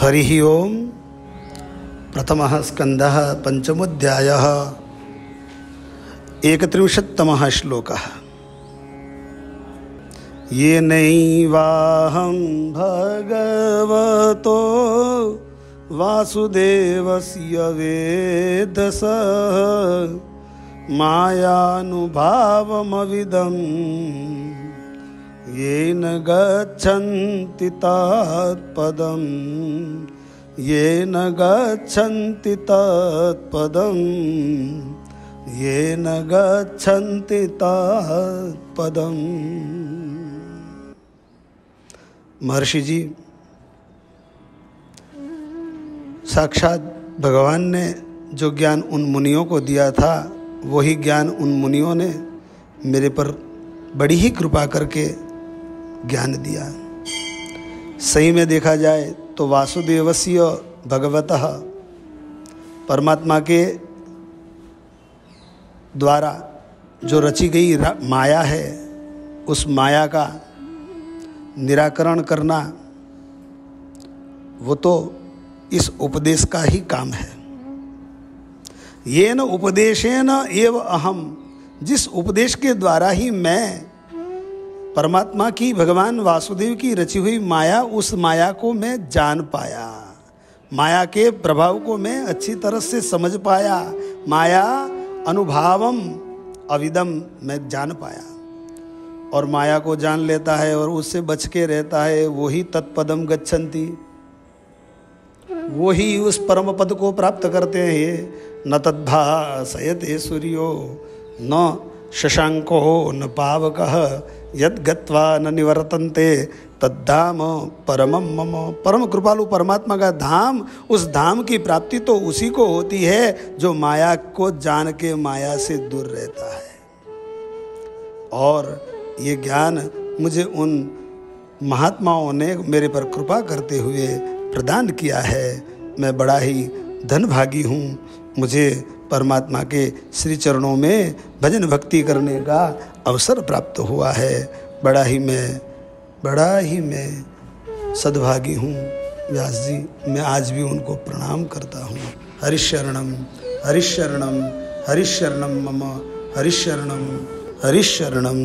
हरि ओम। प्रथम स्कंद पंचमोध्याय एकत्रिंशत्तम श्लोक। ये नैवाहं भगवतो वासुदेवस्य वेदस मायानुभावमविदम्। येन गच्छन्ति तत्पदं येन गच्छन्ति तत्पदं येन गच्छन्ति तत्पदम्। महर्षि जी साक्षात भगवान ने जो ज्ञान उन मुनियों को दिया था, वही ज्ञान उन मुनियों ने मेरे पर बड़ी ही कृपा करके ज्ञान दिया। सही में देखा जाए तो वासुदेवस्य भगवत परमात्मा के द्वारा जो रची गई माया है, उस माया का निराकरण करना, वो तो इस उपदेश का ही काम है। ये न उपदेशेन एव अहम, जिस उपदेश के द्वारा ही मैं परमात्मा की, भगवान वासुदेव की रची हुई माया उस माया को मैं जान पाया। माया के प्रभाव को मैं अच्छी तरह से समझ पाया। माया अनुभावम अविदम मैं जान पाया। और माया को जान लेता है और उससे बच के रहता है वही तत्पदम गच्छन्ति। वही उस परम पद को प्राप्त करते हैं। न तद्भासयते सूर्यो, न शशांको, न पावक। यद गत्वा न निवर्तन्ते, तद्धाम परमम मम। परम कृपालु परमात्मा का धाम, उस धाम की प्राप्ति तो उसी को होती है, जो माया को जान के माया से दूर रहता है। और ये ज्ञान मुझे उन महात्माओं ने मेरे पर कृपा करते हुए प्रदान किया है। मैं बड़ा ही धनभागी हूँ। मुझे परमात्मा के श्री चरणों में भजन भक्ति करने का अवसर प्राप्त हुआ है। बड़ा ही मैं, बड़ा ही मैं सद्भागी हूँ। व्यास जी, मैं आज भी उनको प्रणाम करता हूँ। हरिशरणम हरिशरणम हरिशरणम मम, हरिशरणम हरिशरणम।